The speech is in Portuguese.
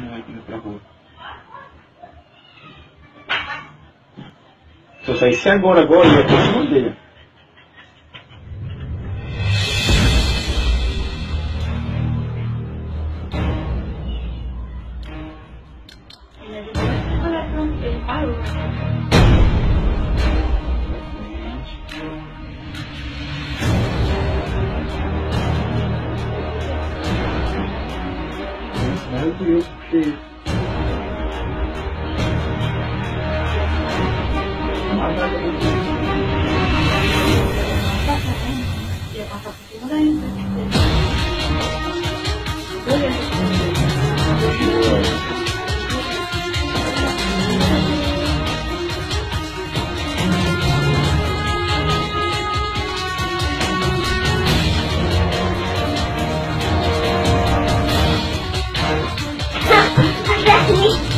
Não, aqui pra. Se eu saísse agora, agora, eu ia por cima dele. Ele parou. Meu Deus, que 来自于这。Gracias. me.